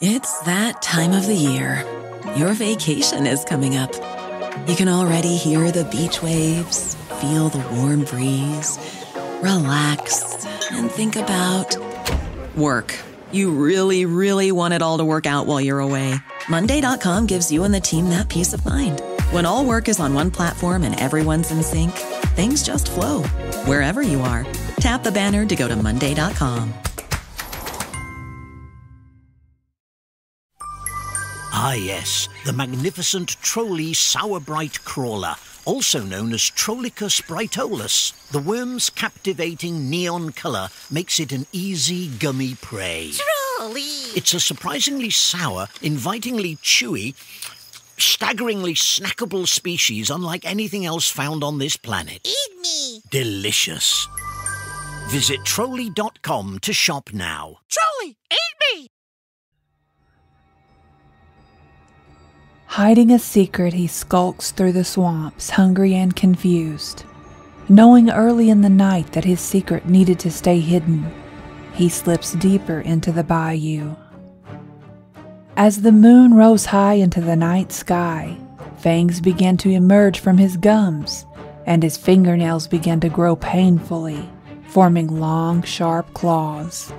It's that time of the year. Your vacation is coming up. You can already hear the beach waves, feel the warm breeze, relax, and think about work. You really, really want it all to work out while you're away. Monday.com gives you and the team that peace of mind. When all work is on one platform and everyone's in sync, things just flow wherever you are. Tap the banner to go to Monday.com. Ah, yes, the magnificent Trolli Sourbright Crawler, also known as Trollicus brightolus. The worm's captivating neon colour makes it an easy, gummy prey. Trolli! It's a surprisingly sour, invitingly chewy, staggeringly snackable species unlike anything else found on this planet. Eat me! Delicious. Visit Trolli.com to shop now. Trolli, eat me! Hiding a secret, he skulks through the swamps, hungry and confused. Knowing early in the night that his secret needed to stay hidden, he slips deeper into the bayou. As the moon rose high into the night sky, fangs began to emerge from his gums, and his fingernails began to grow painfully, forming long, sharp claws.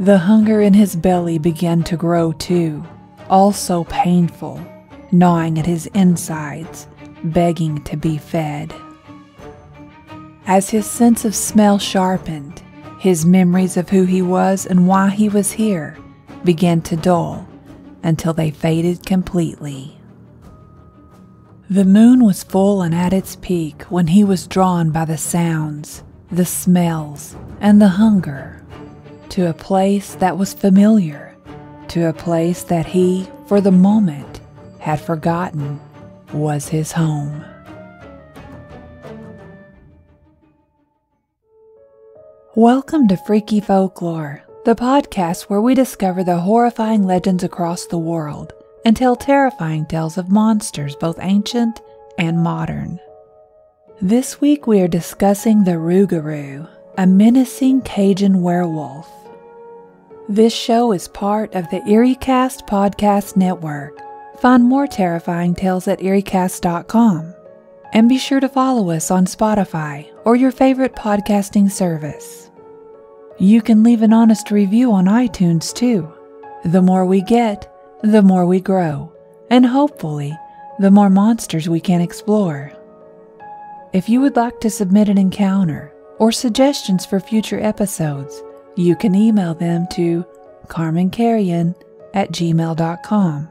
The hunger in his belly began to grow too also painful, gnawing at his insides, begging to be fed. As his sense of smell sharpened, his memories of who he was and why he was here began to dull until they faded completely. The moon was full and at its peak when he was drawn by the sounds, the smells, and the hunger to a place that was familiar to a place that he, for the moment, had forgotten was his home. Welcome to Freaky Folklore, the podcast where we discover the horrifying legends across the world and tell terrifying tales of monsters both ancient and modern. This week we are discussing the Rougarou, a menacing Cajun werewolf. This show is part of the EerieCast Podcast Network. Find more terrifying tales at EerieCast.com. And be sure to follow us on Spotify or your favorite podcasting service. You can leave an honest review on iTunes too. The more we get, the more we grow, and hopefully, the more monsters we can explore. If you would like to submit an encounter or suggestions for future episodes, you can email them to carmancarrion at gmail.com.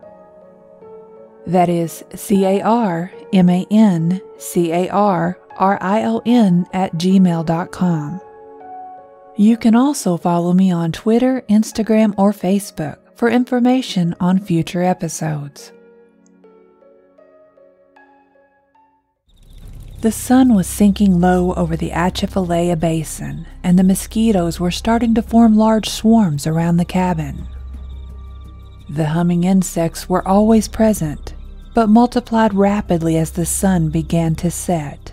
That is C A R M A N C A R R I O N at gmail.com. You can also follow me on Twitter, Instagram, or Facebook for information on future episodes. The sun was sinking low over the Atchafalaya Basin, and the mosquitoes were starting to form large swarms around the cabin. The humming insects were always present, but multiplied rapidly as the sun began to set.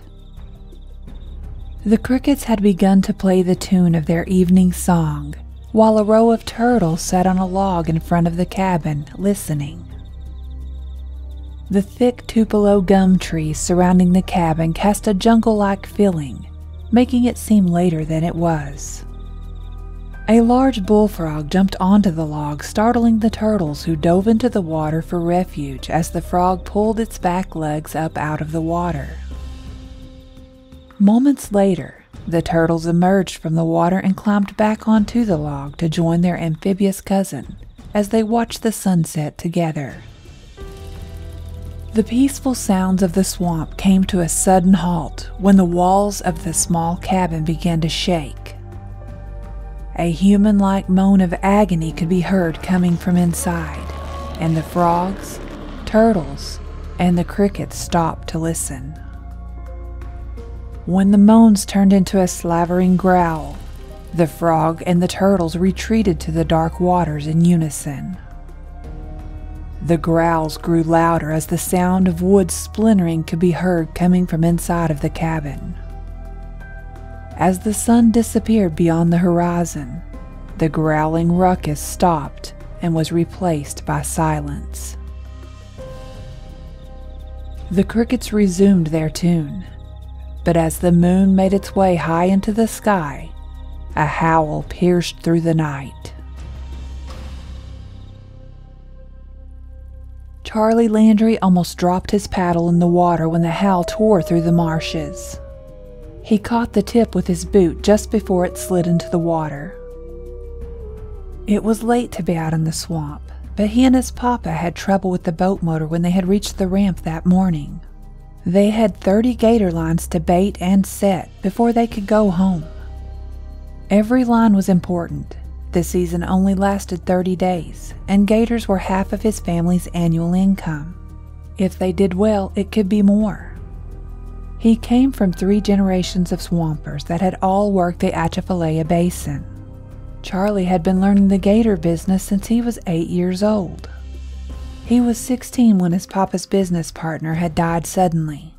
The crickets had begun to play the tune of their evening song, while a row of turtles sat on a log in front of the cabin, listening. The thick Tupelo gum trees surrounding the cabin cast a jungle like feeling, making it seem later than it was. A large bullfrog jumped onto the log, startling the turtles who dove into the water for refuge as the frog pulled its back legs up out of the water. Moments later, the turtles emerged from the water and climbed back onto the log to join their amphibious cousin as they watched the sunset together. The peaceful sounds of the swamp came to a sudden halt when the walls of the small cabin began to shake. A human like moan of agony could be heard coming from inside, and the frogs, turtles, and the crickets stopped to listen. When the moans turned into a slavering growl, the frog and the turtles retreated to the dark waters in unison. The growls grew louder as the sound of wood splintering could be heard coming from inside of the cabin. As the sun disappeared beyond the horizon, the growling ruckus stopped and was replaced by silence. The crickets resumed their tune, but as the moon made its way high into the sky, a howl pierced through the night. Charlie Landry almost dropped his paddle in the water when the howl tore through the marshes. He caught the tip with his boot just before it slid into the water. It was late to be out in the swamp, but he and his papa had trouble with the boat motor when they had reached the ramp that morning. They had 30 gator lines to bait and set before they could go home. Every line was important. The season only lasted 30 days, and gators were half of his family's annual income. If they did well, it could be more. He came from three generations of swampers that had all worked the Atchafalaya Basin. Charlie had been learning the gator business since he was eight years old. He was 16 when his papa's business partner had died suddenly.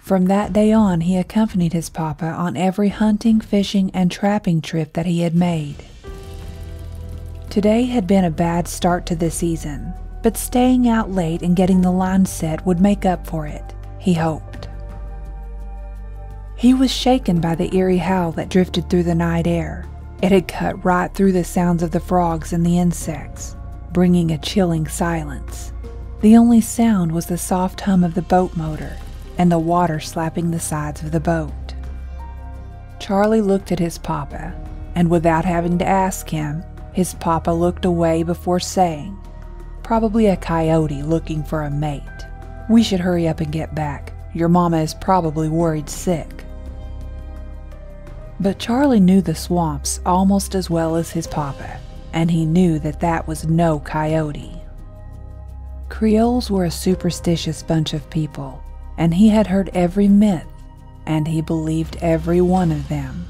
From that day on, he accompanied his papa on every hunting, fishing, and trapping trip that he had made. Today had been a bad start to the season, but staying out late and getting the line set would make up for it, he hoped. He was shaken by the eerie howl that drifted through the night air. It had cut right through the sounds of the frogs and the insects, bringing a chilling silence. The only sound was the soft hum of the boat motor and the water slapping the sides of the boat. Charlie looked at his papa, and without having to ask him, his papa looked away before saying, Probably a coyote looking for a mate. We should hurry up and get back. Your mama is probably worried sick. But Charlie knew the swamps almost as well as his papa, and he knew that that was no coyote. Creoles were a superstitious bunch of people, and he had heard every myth, and he believed every one of them.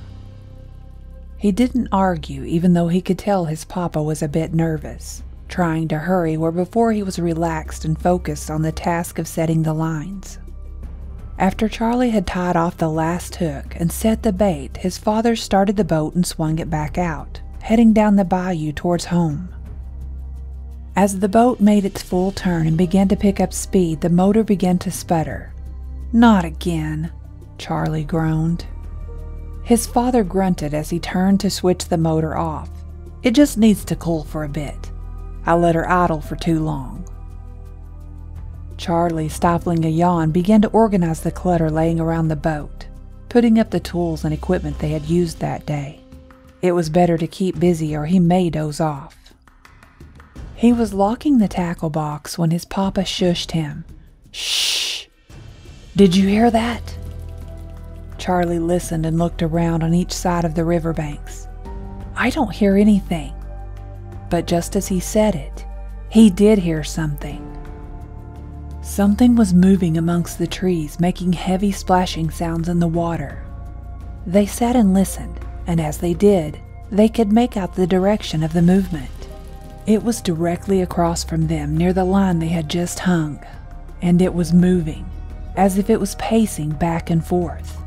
He didn't argue, even though he could tell his papa was a bit nervous, trying to hurry where before he was relaxed and focused on the task of setting the lines. After Charlie had tied off the last hook and set the bait, his father started the boat and swung it back out, heading down the bayou towards home. As the boat made its full turn and began to pick up speed, the motor began to sputter. Not again, Charlie groaned. His father grunted as he turned to switch the motor off. It just needs to cool for a bit. I let her idle for too long. Charlie, stifling a yawn, began to organize the clutter laying around the boat, putting up the tools and equipment they had used that day. It was better to keep busy or he may doze off. He was locking the tackle box when his papa shushed him. Shh! Did you hear that? Charlie listened and looked around on each side of the riverbanks. I don't hear anything. But just as he said it, he did hear something. Something was moving amongst the trees, making heavy splashing sounds in the water. They sat and listened, and as they did, they could make out the direction of the movement. It was directly across from them near the line they had just hung, and it was moving, as if it was pacing back and forth.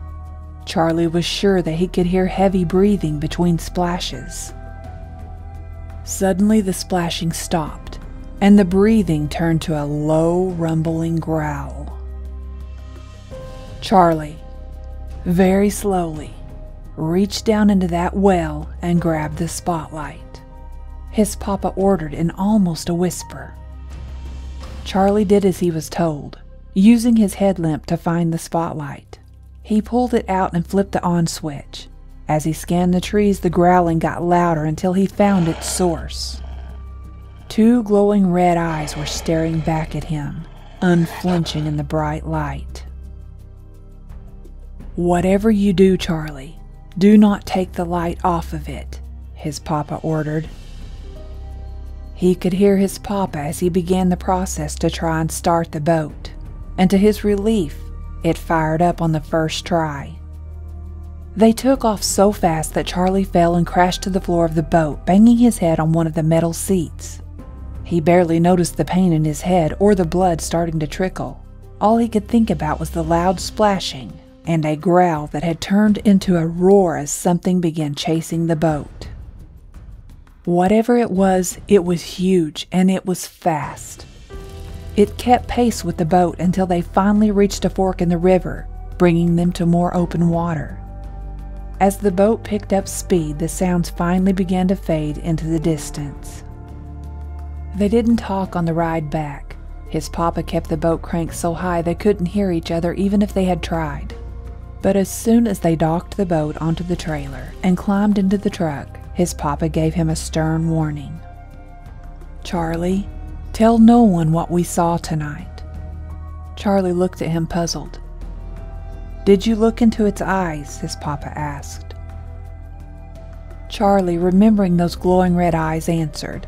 Charlie was sure that he could hear heavy breathing between splashes. Suddenly, the splashing stopped, and the breathing turned to a low, rumbling growl. Charlie, very slowly, reached down into that well and grabbed the spotlight. His papa ordered in almost a whisper. Charlie did as he was told, using his headlamp to find the spotlight. He pulled it out and flipped the on switch. As he scanned the trees, the growling got louder until he found its source. Two glowing red eyes were staring back at him, unflinching in the bright light. Whatever you do, Charlie, do not take the light off of it, his papa ordered. He could hear his papa as he began the process to try and start the boat, and to his relief, it fired up on the first try. They took off so fast that Charlie fell and crashed to the floor of the boat, banging his head on one of the metal seats. He barely noticed the pain in his head or the blood starting to trickle. All he could think about was the loud splashing and a growl that had turned into a roar as something began chasing the boat. Whatever it was, it was huge and it was fast. It kept pace with the boat until they finally reached a fork in the river, bringing them to more open water. As the boat picked up speed, the sounds finally began to fade into the distance. They didn't talk on the ride back. His papa kept the boat cranked so high they couldn't hear each other even if they had tried. But as soon as they docked the boat onto the trailer and climbed into the truck, his papa gave him a stern warning. Charlie, tell no one what we saw tonight. Charlie looked at him puzzled. Did you look into its eyes? his papa asked. Charlie, remembering those glowing red eyes, answered,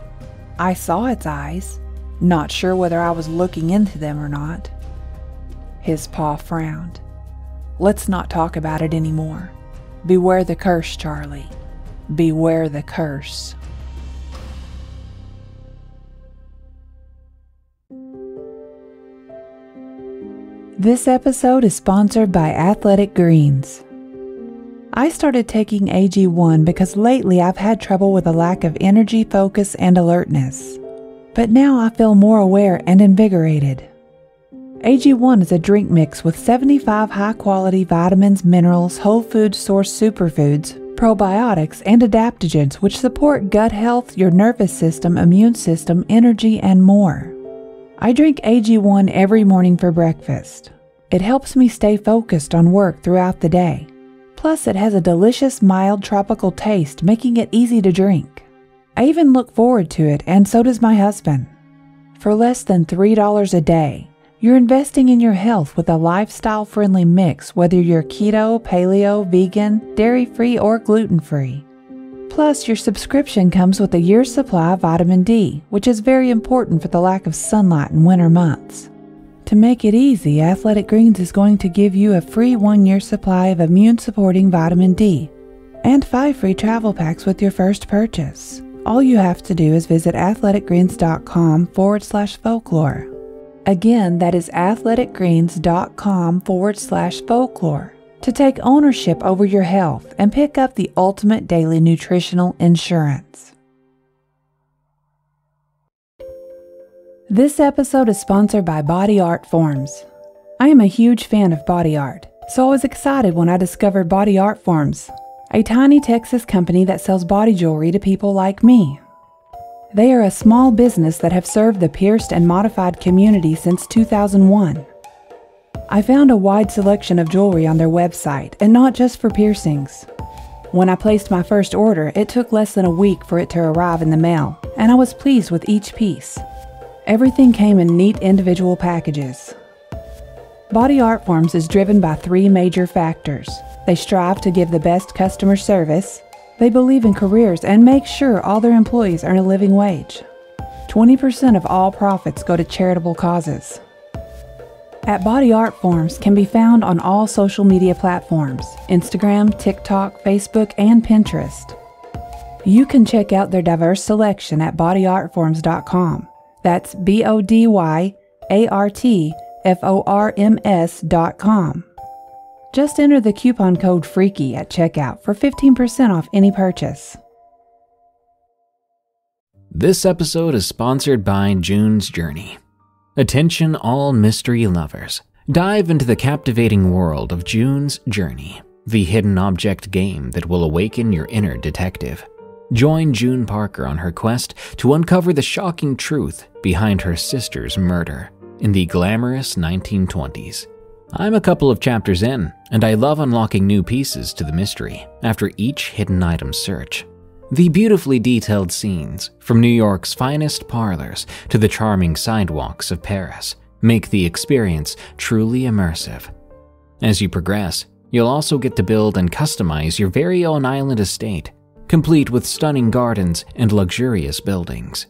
I saw its eyes, not sure whether I was looking into them or not. His pa frowned. Let's not talk about it anymore. Beware the curse, Charlie. Beware the curse. This episode is sponsored by Athletic Greens. I started taking AG1 because lately I've had trouble with a lack of energy, focus, and alertness. But now I feel more aware and invigorated. AG1 is a drink mix with 75 high quality vitamins, minerals, whole food source superfoods, probiotics, and adaptogens which support gut health, your nervous system, immune system, energy, and more. I drink AG1 every morning for breakfast. It helps me stay focused on work throughout the day. Plus, it has a delicious, mild tropical taste, making it easy to drink. I even look forward to it, and so does my husband. For less than $3 a day, you're investing in your health with a lifestyle friendly mix, whether you're keto, paleo, vegan, dairy free, or gluten free. Plus, your subscription comes with a year's supply of vitamin D, which is very important for the lack of sunlight in winter months. To make it easy, Athletic Greens is going to give you a free one year supply of immune supporting vitamin D and five free travel packs with your first purchase. All you have to do is visit athleticgreens.com forward slash folklore. Again, that is athleticgreens.com forward slash folklore to take ownership over your health and pick up the ultimate daily nutritional insurance. This episode is sponsored by Body Art Forms. I am a huge fan of body art, so I was excited when I discovered Body Art Forms, a tiny Texas company that sells body jewelry to people like me. They are a small business that have served the pierced and modified community since 2001. I found a wide selection of jewelry on their website, and not just for piercings. When I placed my first order, it took less than a week for it to arrive in the mail, and I was pleased with each piece. Everything came in neat individual packages. Body Art Forms is driven by three major factors. They strive to give the best customer service, they believe in careers and make sure all their employees earn a living wage. 20% of all profits go to charitable causes. At Body Art Forms can be found on all social media platforms Instagram, TikTok, Facebook, and Pinterest. You can check out their diverse selection at bodyartforms.com. That's B O D Y A R T F O R M S.com. Just enter the coupon code FREAKY at checkout for 15% off any purchase. This episode is sponsored by June's Journey. Attention, all mystery lovers. Dive into the captivating world of June's Journey, the hidden object game that will awaken your inner detective. Join June Parker on her quest to uncover the shocking truth behind her sister's murder in the glamorous 1920s. I'm a couple of chapters in, and I love unlocking new pieces to the mystery after each hidden item search. The beautifully detailed scenes, from New York's finest parlors to the charming sidewalks of Paris, make the experience truly immersive. As you progress, you'll also get to build and customize your very own island estate complete with stunning gardens and luxurious buildings.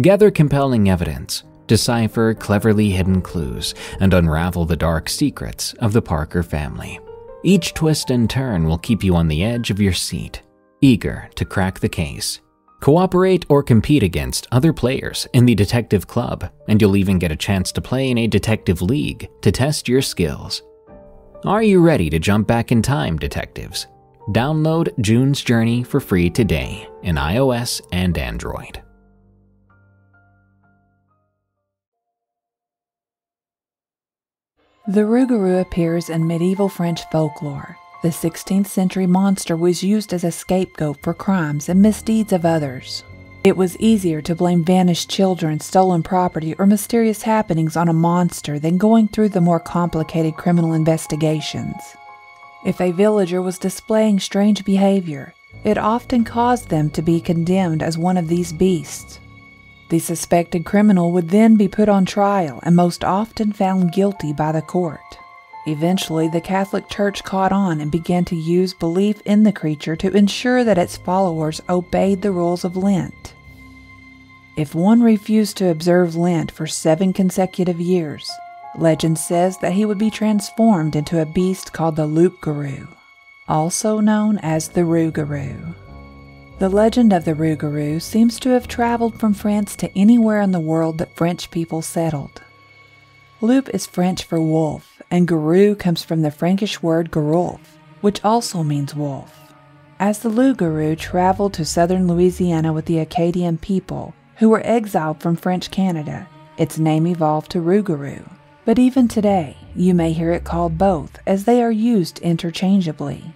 Gather compelling evidence, decipher cleverly hidden clues, and unravel the dark secrets of the Parker family. Each twist and turn will keep you on the edge of your seat, eager to crack the case. Cooperate or compete against other players in the Detective Club, and you'll even get a chance to play in a Detective League to test your skills. Are you ready to jump back in time, detectives? Download June's Journey for free today in iOS and Android. The Rougarou appears in medieval French folklore. The 16th century monster was used as a scapegoat for crimes and misdeeds of others. It was easier to blame vanished children, stolen property, or mysterious happenings on a monster than going through the more complicated criminal investigations. If a villager was displaying strange behavior, it often caused them to be condemned as one of these beasts. The suspected criminal would then be put on trial and most often found guilty by the court. Eventually, the Catholic Church caught on and began to use belief in the creature to ensure that its followers obeyed the rules of Lent. If one refused to observe Lent for seven consecutive years, legend says that he would be transformed into a beast called the Loup-garou, also known as the Rougarou. The legend of the Rougarou seems to have traveled from France to anywhere in the world that French people settled. Loup is French for wolf, and garou comes from the Frankish word garulf, which also means wolf. As the Loup-garou traveled to southern Louisiana with the Acadian people, who were exiled from French Canada, its name evolved to Rougarou. But even today, you may hear it called both, as they are used interchangeably.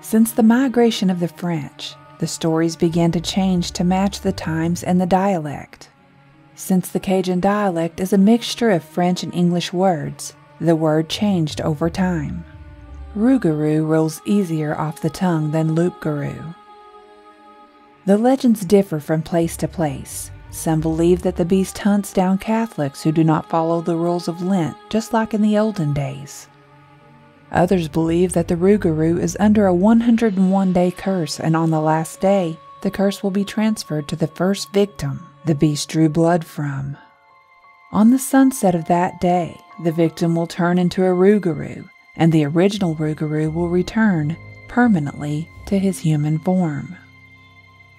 Since the migration of the French, the stories began to change to match the times and the dialect. Since the Cajun dialect is a mixture of French and English words, the word changed over time. Rougarou rolls easier off the tongue than Loup-garou. The legends differ from place to place. Some believe that the beast hunts down Catholics who do not follow the rules of Lent, just like in the olden days. Others believe that the Rougarou is under a 101 day curse, and on the last day, the curse will be transferred to the first victim the beast drew blood from. On the sunset of that day, the victim will turn into a Rougarou, and the original Rougarou will return permanently to his human form.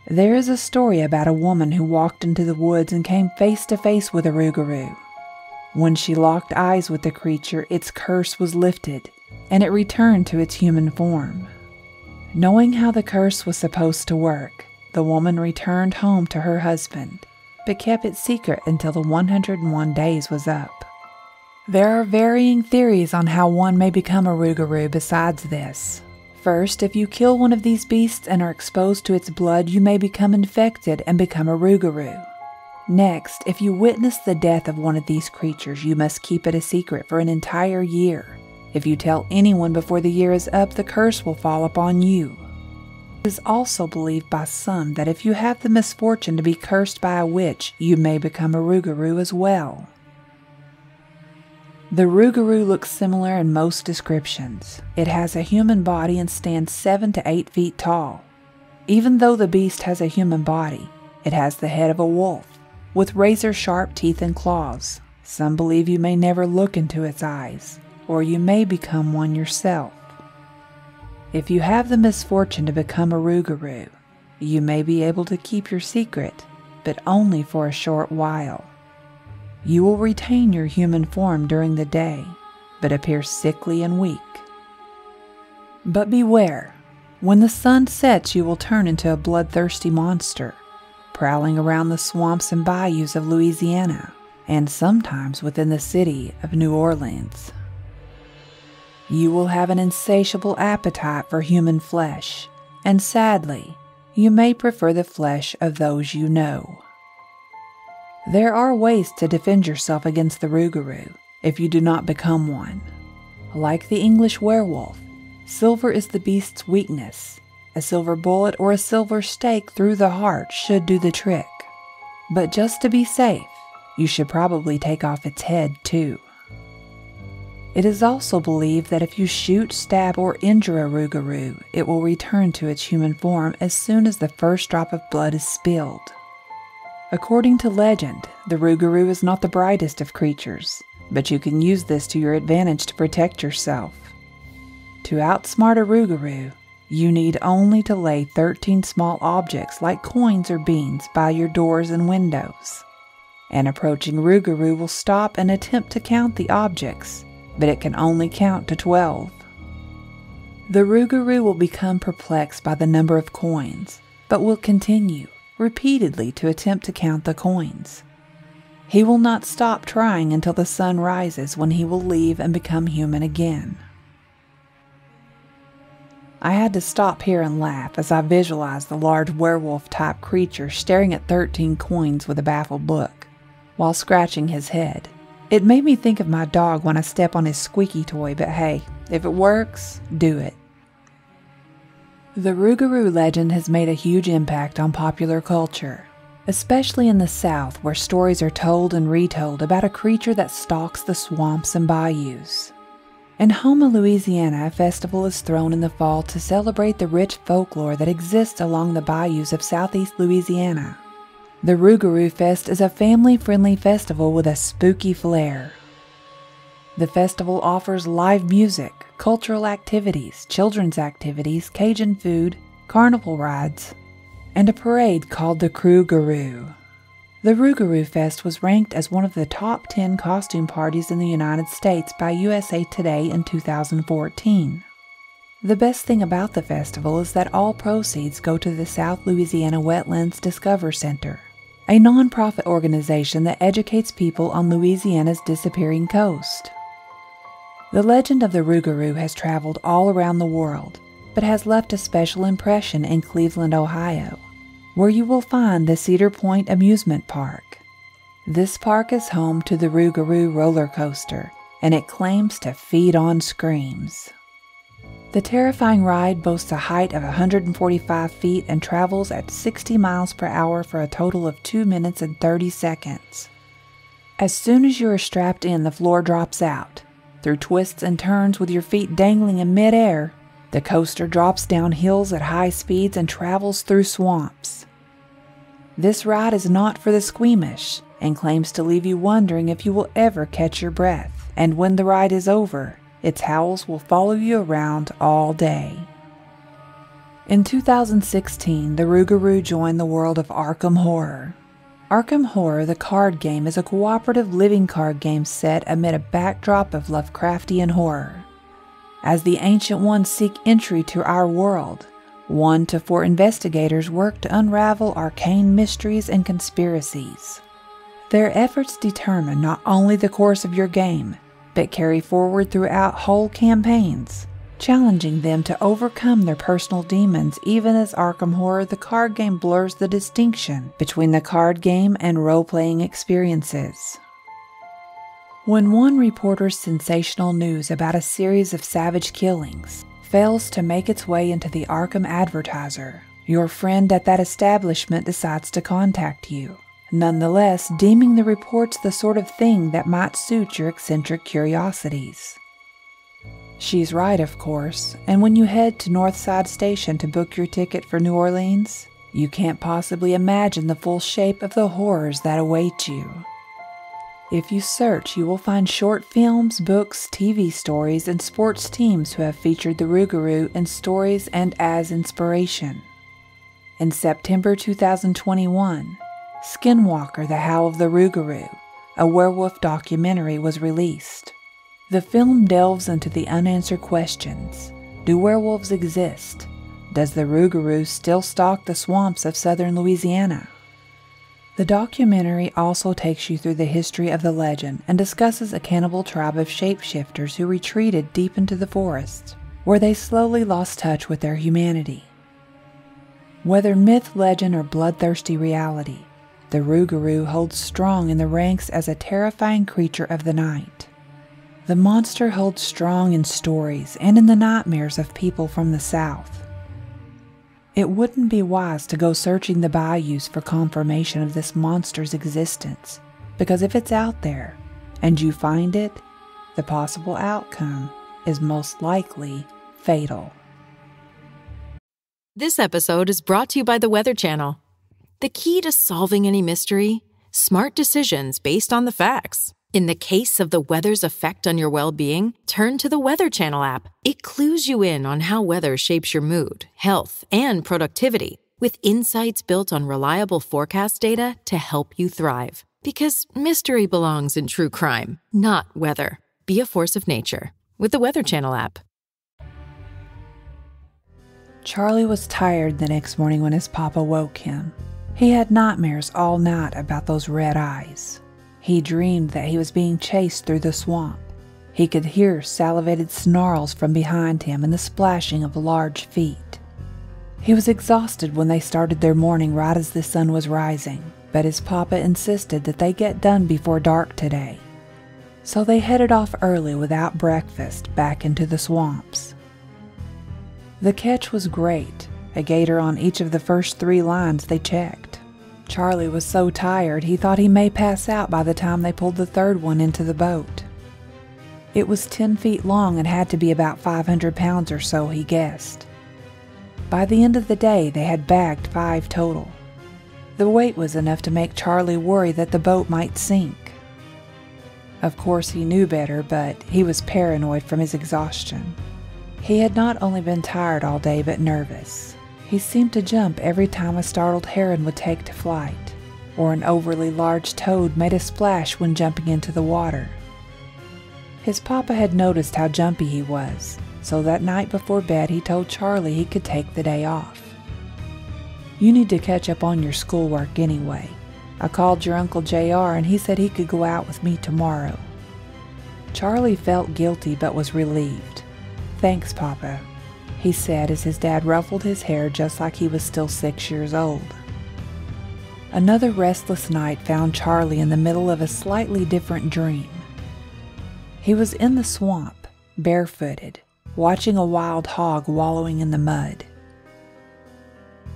There is a story about a woman who walked into the woods and came face to face with a Rougarou. When she locked eyes with the creature, its curse was lifted, and it returned to its human form. Knowing how the curse was supposed to work, the woman returned home to her husband, but kept it secret until the 101 days was up. There are varying theories on how one may become a Rougarou besides this. First, if you kill one of these beasts and are exposed to its blood, you may become infected and become a Rougarou. Next, if you witness the death of one of these creatures, you must keep it a secret for an entire year. If you tell anyone before the year is up, the curse will fall upon you. It is also believed by some that if you have the misfortune to be cursed by a witch, you may become a Rougarou as well. The Rougarou looks similar in most descriptions. It has a human body and stands 7 to 8 feet tall. Even though the beast has a human body, it has the head of a wolf, with razor sharp teeth and claws. Some believe you may never look into its eyes, or you may become one yourself. If you have the misfortune to become a Rougarou, you may be able to keep your secret, but only for a short while. You will retain your human form during the day, but appear sickly and weak. But beware, when the sun sets, you will turn into a bloodthirsty monster, prowling around the swamps and bayous of Louisiana, and sometimes within the city of New Orleans. You will have an insatiable appetite for human flesh, and sadly, you may prefer the flesh of those you know. There are ways to defend yourself against the Rougarou if you do not become one. Like the English werewolf, silver is the beast's weakness. A silver bullet or a silver stake through the heart should do the trick. But just to be safe, you should probably take off its head too. It is also believed that if you shoot, stab, or injure a Rougarou, it will return to its human form as soon as the first drop of blood is spilled. According to legend, the Rougarou is not the brightest of creatures, but you can use this to your advantage to protect yourself. To outsmart a Rougarou, you need only to lay 13 small objects like coins or beans by your doors and windows. An approaching Rougarou will stop and attempt to count the objects, but it can only count to 12. The Rougarou will become perplexed by the number of coins, but will continue repeatedly to attempt to count the coins. He will not stop trying until the sun rises when he will leave and become human again. I had to stop here and laugh as I visualized the large werewolf type creature staring at 13 coins with a baffled look, while scratching his head. It made me think of my dog when I step on his squeaky toy, but hey, if it works, do it. The Rougarou legend has made a huge impact on popular culture, especially in the South, where stories are told and retold about a creature that stalks the swamps and bayous. In Houma, Louisiana, a festival is thrown in the fall to celebrate the rich folklore that exists along the bayous of southeast Louisiana. The Rougarou Fest is a family friendly festival with a spooky flair. The festival offers live music, cultural activities, children's activities, Cajun food, carnival rides, and a parade called the Krugaroo. The Rougarou Fest was ranked as one of the top 10 costume parties in the United States by USA Today in 2014. The best thing about the festival is that all proceeds go to the South Louisiana Wetlands Discover Center, a nonprofit organization that educates people on Louisiana's disappearing coast. The legend of the Rougarou has traveled all around the world, but has left a special impression in Cleveland, Ohio, where you will find the Cedar Point Amusement Park. This park is home to the Rougarou roller coaster, and it claims to feed on screams. The terrifying ride boasts a height of 145 feet and travels at 60 miles per hour for a total of 2 minutes and 30 seconds. As soon as you are strapped in, the floor drops out, through twists and turns with your feet dangling in midair, the coaster drops down hills at high speeds and travels through swamps. This ride is not for the squeamish and claims to leave you wondering if you will ever catch your breath, and when the ride is over, its howls will follow you around all day. In 2016, the Rougarou joined the world of Arkham Horror, Arkham Horror, the card game, is a cooperative living card game set amid a backdrop of Lovecraftian horror. As the Ancient Ones seek entry to our world, one to four investigators work to unravel arcane mysteries and conspiracies. Their efforts determine not only the course of your game, but carry forward throughout whole campaigns challenging them to overcome their personal demons, even as Arkham Horror the card game blurs the distinction between the card game and role playing experiences. When one reporter's sensational news about a series of savage killings fails to make its way into the Arkham Advertiser, your friend at that establishment decides to contact you, nonetheless, deeming the reports the sort of thing that might suit your eccentric curiosities. She's right, of course, and when you head to Northside Station to book your ticket for New Orleans, you can't possibly imagine the full shape of the horrors that await you. If you search, you will find short films, books, TV stories, and sports teams who have featured the Rougarou in stories and as inspiration. In September 2021, Skinwalker The Howl of the Rougarou, a werewolf documentary, was released. The film delves into the unanswered questions Do werewolves exist? Does the Rougarou still stalk the swamps of southern Louisiana? The documentary also takes you through the history of the legend and discusses a cannibal tribe of shapeshifters who retreated deep into the forest, where they slowly lost touch with their humanity. Whether myth, legend, or bloodthirsty reality, the Rougarou holds strong in the ranks as a terrifying creature of the night. The monster holds strong in stories and in the nightmares of people from the South. It wouldn't be wise to go searching the bayous for confirmation of this monster's existence, because if it's out there and you find it, the possible outcome is most likely fatal. This episode is brought to you by the Weather Channel. The key to solving any mystery smart decisions based on the facts. In the case of the weather's effect on your well being, turn to the Weather Channel app. It clues you in on how weather shapes your mood, health, and productivity, with insights built on reliable forecast data to help you thrive. Because mystery belongs in true crime, not weather. Be a force of nature with the Weather Channel app. Charlie was tired the next morning when his papa woke him. He had nightmares all night about those red eyes. He dreamed that he was being chased through the swamp. He could hear salivated snarls from behind him and the splashing of large feet. He was exhausted when they started their morning right as the sun was rising, but his papa insisted that they get done before dark today. So they headed off early without breakfast back into the swamps. The catch was great, a gator on each of the first three lines they checked. Charlie was so tired he thought he may pass out by the time they pulled the third one into the boat. It was 10 feet long and had to be about 500 pounds or so, he guessed. By the end of the day, they had bagged five total. The weight was enough to make Charlie worry that the boat might sink. Of course, he knew better, but he was paranoid from his exhaustion. He had not only been tired all day, but nervous. He seemed to jump every time a startled heron would take to flight, or an overly large toad made a splash when jumping into the water. His papa had noticed how jumpy he was, so that night before bed he told Charlie he could take the day off. You need to catch up on your schoolwork anyway. I called your Uncle JR and he said he could go out with me tomorrow. Charlie felt guilty but was relieved. Thanks, Papa, he said as his dad ruffled his hair just like he was still six years old. Another restless night found Charlie in the middle of a slightly different dream. He was in the swamp, barefooted, watching a wild hog wallowing in the mud.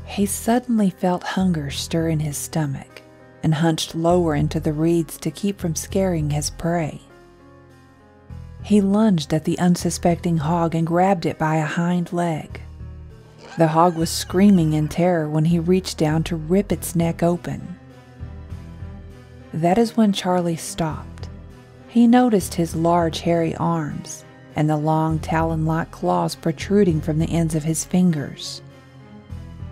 He suddenly felt hunger stir in his stomach and hunched lower into the reeds to keep from scaring his prey. He lunged at the unsuspecting hog and grabbed it by a hind leg. The hog was screaming in terror when he reached down to rip its neck open. That is when Charlie stopped. He noticed his large, hairy arms and the long, talon like claws protruding from the ends of his fingers.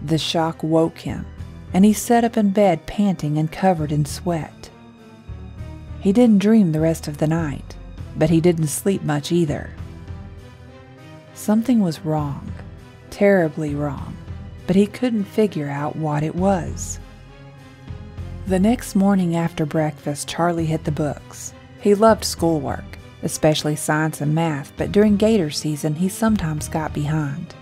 The shock woke him, and he sat up in bed panting and covered in sweat. He didn't dream the rest of the night, but he didn't sleep much either. Something was wrong, terribly wrong, but he couldn't figure out what it was. The next morning after breakfast, Charlie hit the books. He loved schoolwork, especially science and math, but during gator season he sometimes got behind.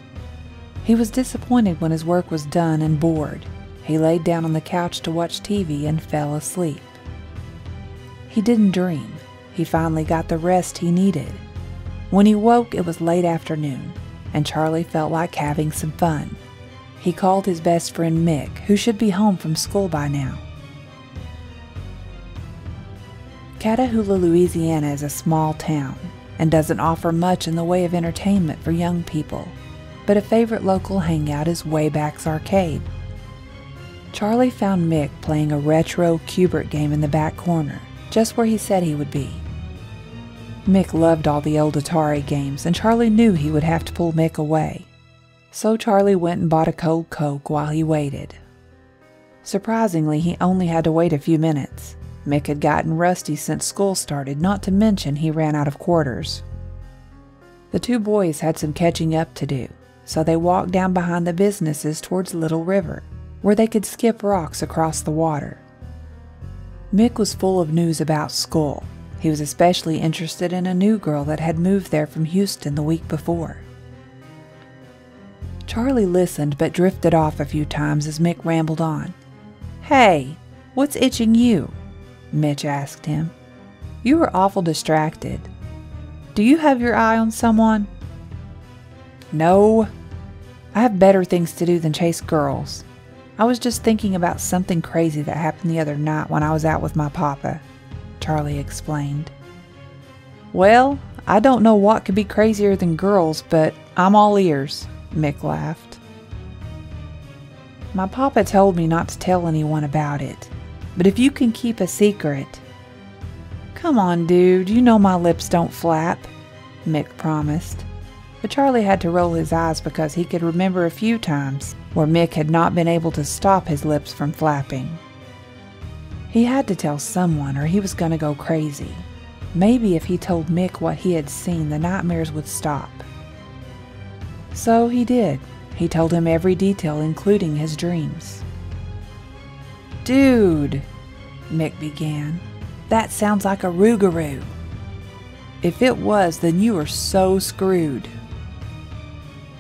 He was disappointed when his work was done and bored. He laid down on the couch to watch TV and fell asleep. He didn't dream. He finally got the rest he needed. When he woke, it was late afternoon, and Charlie felt like having some fun. He called his best friend Mick, who should be home from school by now. Catahoula, Louisiana is a small town and doesn't offer much in the way of entertainment for young people but a favorite local hangout is Wayback's Arcade. Charlie found Mick playing a retro Q*bert game in the back corner, just where he said he would be. Mick loved all the old Atari games, and Charlie knew he would have to pull Mick away. So Charlie went and bought a cold Coke while he waited. Surprisingly, he only had to wait a few minutes. Mick had gotten rusty since school started, not to mention he ran out of quarters. The two boys had some catching up to do, so they walked down behind the businesses towards Little River, where they could skip rocks across the water. Mick was full of news about school. He was especially interested in a new girl that had moved there from Houston the week before. Charlie listened but drifted off a few times as Mick rambled on. Hey, what's itching you? Mitch asked him. You were awful distracted. Do you have your eye on someone? No, I have better things to do than chase girls. I was just thinking about something crazy that happened the other night when I was out with my papa, Charlie explained. Well, I don't know what could be crazier than girls, but I'm all ears, Mick laughed. My papa told me not to tell anyone about it, but if you can keep a secret. Come on, dude, you know my lips don't flap, Mick promised but Charlie had to roll his eyes because he could remember a few times where Mick had not been able to stop his lips from flapping. He had to tell someone or he was going to go crazy. Maybe if he told Mick what he had seen, the nightmares would stop. So he did. He told him every detail, including his dreams. Dude, Mick began, that sounds like a rougarou. If it was, then you are so screwed.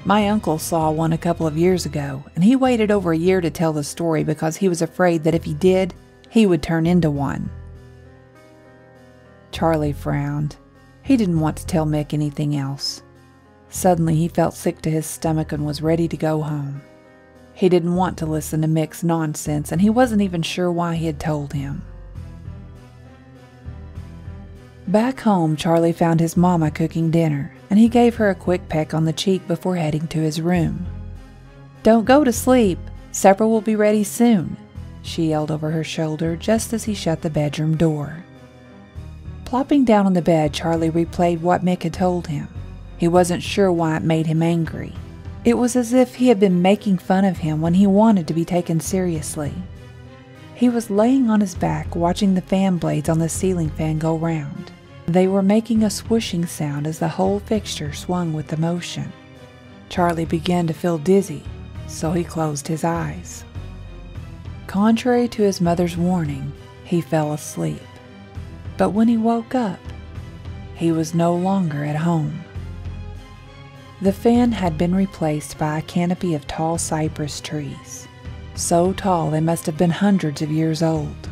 My uncle saw one a couple of years ago, and he waited over a year to tell the story because he was afraid that if he did, he would turn into one. Charlie frowned. He didn't want to tell Mick anything else. Suddenly, he felt sick to his stomach and was ready to go home. He didn't want to listen to Mick's nonsense, and he wasn't even sure why he had told him. Back home, Charlie found his mama cooking dinner, and he gave her a quick peck on the cheek before heading to his room. Don't go to sleep. Supper will be ready soon, she yelled over her shoulder just as he shut the bedroom door. Plopping down on the bed, Charlie replayed what Mick had told him. He wasn't sure why it made him angry. It was as if he had been making fun of him when he wanted to be taken seriously. He was laying on his back watching the fan blades on the ceiling fan go round. They were making a swooshing sound as the whole fixture swung with the motion. Charlie began to feel dizzy, so he closed his eyes. Contrary to his mother's warning, he fell asleep. But when he woke up, he was no longer at home. The fan had been replaced by a canopy of tall cypress trees so tall they must have been hundreds of years old.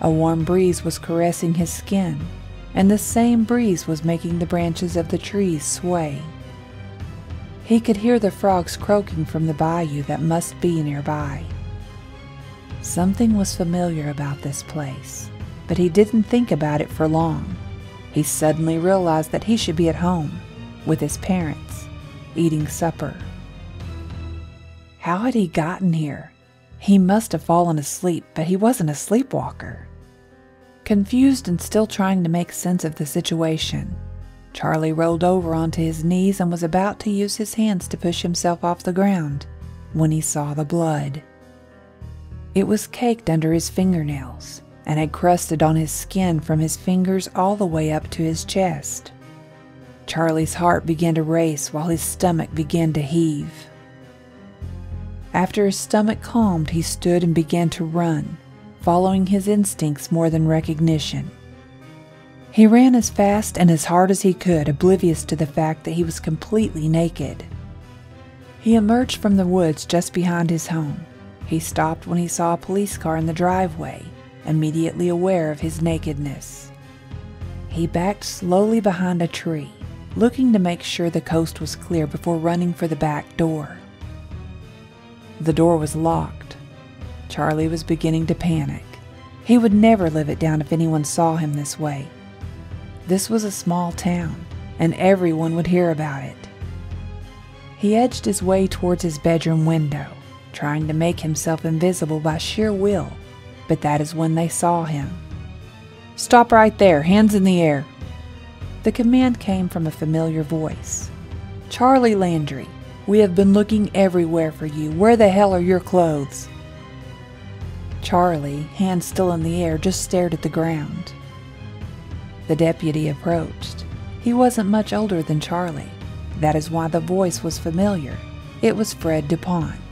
A warm breeze was caressing his skin, and the same breeze was making the branches of the trees sway. He could hear the frogs croaking from the bayou that must be nearby. Something was familiar about this place, but he didn't think about it for long. He suddenly realized that he should be at home, with his parents, eating supper. How had he gotten here? He must have fallen asleep, but he wasn't a sleepwalker. Confused and still trying to make sense of the situation, Charlie rolled over onto his knees and was about to use his hands to push himself off the ground when he saw the blood. It was caked under his fingernails and had crusted on his skin from his fingers all the way up to his chest. Charlie's heart began to race while his stomach began to heave. After his stomach calmed, he stood and began to run, following his instincts more than recognition. He ran as fast and as hard as he could, oblivious to the fact that he was completely naked. He emerged from the woods just behind his home. He stopped when he saw a police car in the driveway, immediately aware of his nakedness. He backed slowly behind a tree, looking to make sure the coast was clear before running for the back door. The door was locked. Charlie was beginning to panic. He would never live it down if anyone saw him this way. This was a small town, and everyone would hear about it. He edged his way towards his bedroom window, trying to make himself invisible by sheer will, but that is when they saw him. Stop right there, hands in the air. The command came from a familiar voice. Charlie Landry, we have been looking everywhere for you. Where the hell are your clothes? Charlie, hands still in the air, just stared at the ground. The deputy approached. He wasn't much older than Charlie. That is why the voice was familiar. It was Fred DuPont.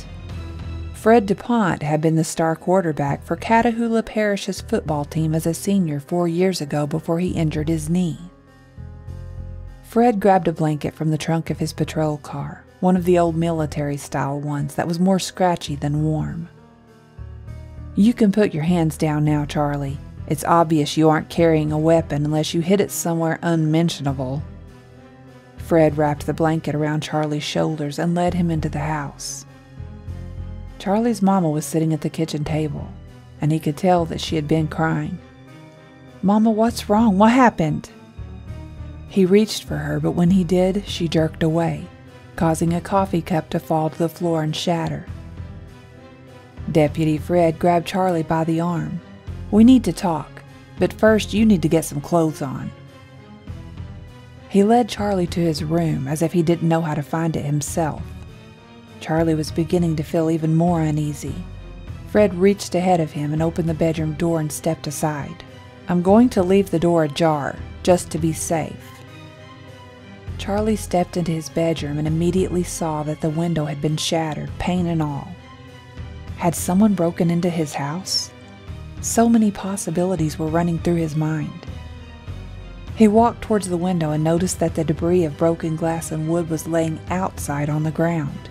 Fred DuPont had been the star quarterback for Catahoula Parish's football team as a senior four years ago before he injured his knee. Fred grabbed a blanket from the trunk of his patrol car one of the old military style ones that was more scratchy than warm. You can put your hands down now, Charlie. It's obvious you aren't carrying a weapon unless you hid it somewhere unmentionable. Fred wrapped the blanket around Charlie's shoulders and led him into the house. Charlie's mama was sitting at the kitchen table, and he could tell that she had been crying. Mama, what's wrong? What happened? He reached for her, but when he did, she jerked away causing a coffee cup to fall to the floor and shatter. Deputy Fred grabbed Charlie by the arm. We need to talk, but first you need to get some clothes on. He led Charlie to his room as if he didn't know how to find it himself. Charlie was beginning to feel even more uneasy. Fred reached ahead of him and opened the bedroom door and stepped aside. I'm going to leave the door ajar, just to be safe. Charlie stepped into his bedroom and immediately saw that the window had been shattered, pane and all. Had someone broken into his house? So many possibilities were running through his mind. He walked towards the window and noticed that the debris of broken glass and wood was laying outside on the ground.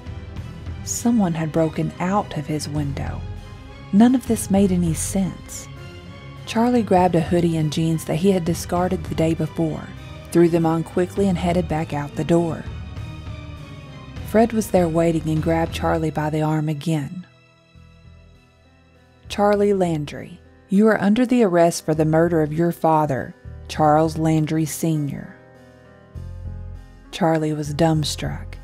Someone had broken out of his window. None of this made any sense. Charlie grabbed a hoodie and jeans that he had discarded the day before, threw them on quickly, and headed back out the door. Fred was there waiting and grabbed Charlie by the arm again. Charlie Landry, you are under the arrest for the murder of your father, Charles Landry Sr. Charlie was dumbstruck.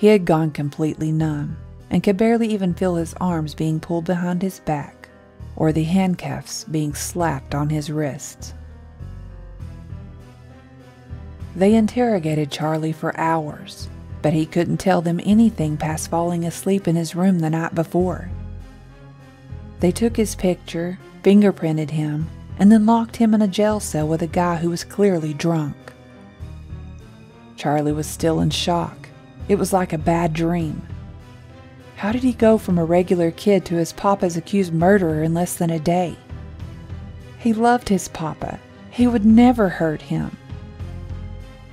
He had gone completely numb and could barely even feel his arms being pulled behind his back or the handcuffs being slapped on his wrists. They interrogated Charlie for hours, but he couldn't tell them anything past falling asleep in his room the night before. They took his picture, fingerprinted him, and then locked him in a jail cell with a guy who was clearly drunk. Charlie was still in shock. It was like a bad dream. How did he go from a regular kid to his papa's accused murderer in less than a day? He loved his papa. He would never hurt him.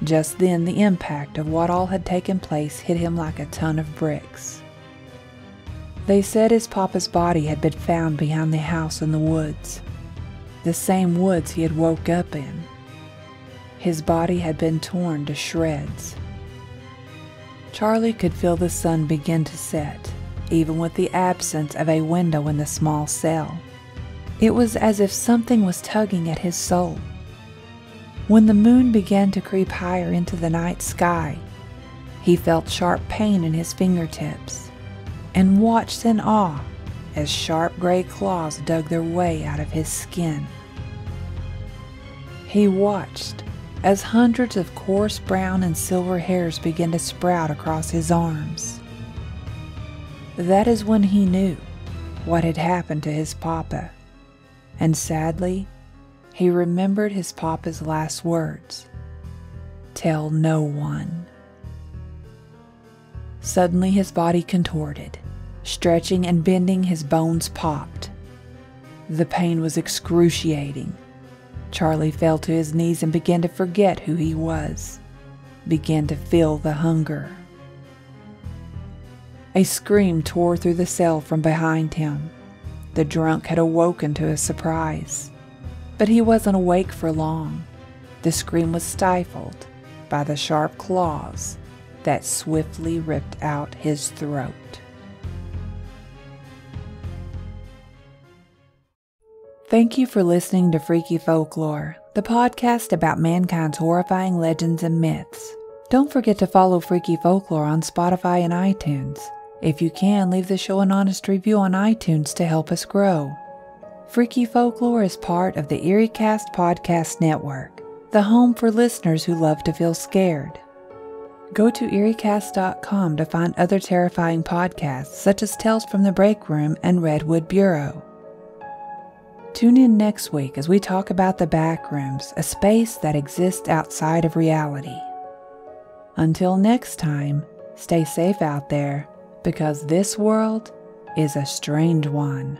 Just then, the impact of what all had taken place hit him like a ton of bricks. They said his papa's body had been found behind the house in the woods the same woods he had woke up in. His body had been torn to shreds. Charlie could feel the sun begin to set, even with the absence of a window in the small cell. It was as if something was tugging at his soul. When the moon began to creep higher into the night sky, he felt sharp pain in his fingertips and watched in awe as sharp gray claws dug their way out of his skin. He watched as hundreds of coarse brown and silver hairs began to sprout across his arms. That is when he knew what had happened to his papa, and sadly, he remembered his papa's last words Tell no one. Suddenly, his body contorted Stretching and bending, his bones popped. The pain was excruciating. Charlie fell to his knees and began to forget who he was, began to feel the hunger. A scream tore through the cell from behind him. The drunk had awoken to his surprise, but he wasn't awake for long. The scream was stifled by the sharp claws that swiftly ripped out his throat. Thank you for listening to Freaky Folklore, the podcast about mankind's horrifying legends and myths. Don't forget to follow Freaky Folklore on Spotify and iTunes. If you can, leave the show an honest review on iTunes to help us grow. Freaky Folklore is part of the EerieCast Podcast Network, the home for listeners who love to feel scared. Go to EerieCast.com to find other terrifying podcasts such as Tales from the Break Room and Redwood Bureau. Tune in next week as we talk about the backrooms, a space that exists outside of reality. Until next time, stay safe out there because this world is a strange one.